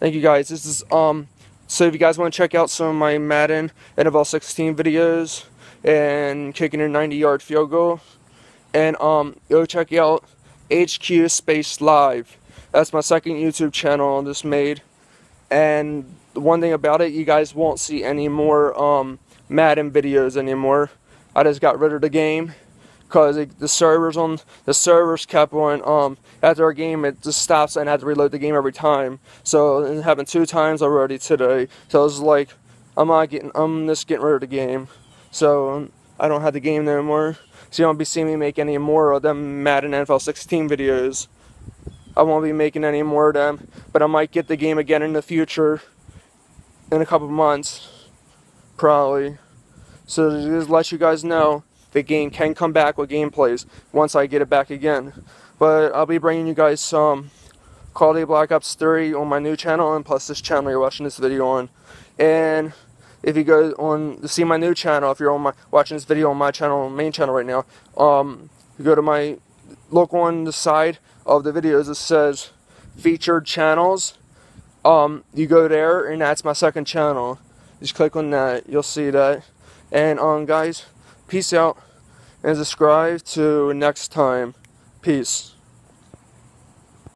Thank you guys. This is um so if you guys want to check out some of my Madden NFL 16 videos and kicking a 90 yard field goal and um go check out HQ Space Live. That's my second YouTube channel on this made. And the one thing about it, you guys won't see any more um Madden videos anymore. I just got rid of the game because the servers on the servers kept on um after a game it just stops and I had to reload the game every time. So it happened two times already today. So I was like I'm not getting I'm just getting rid of the game. So I don't have the game no more. So you won't be seeing me make any more of them Madden NFL 16 videos. I won't be making any more of them, but I might get the game again in the future in a couple months, probably. So just let you guys know the game can come back with gameplays once I get it back again. But I'll be bringing you guys some Call of Duty Black Ops 3 on my new channel and plus this channel you're watching this video on. And if you go on to see my new channel, if you're on my watching this video on my channel, main channel right now, um, you go to my look on the side of the videos it says featured channels. Um, you go there and that's my second channel. Just click on that, you'll see that. And um, guys, peace out and subscribe to next time. Peace.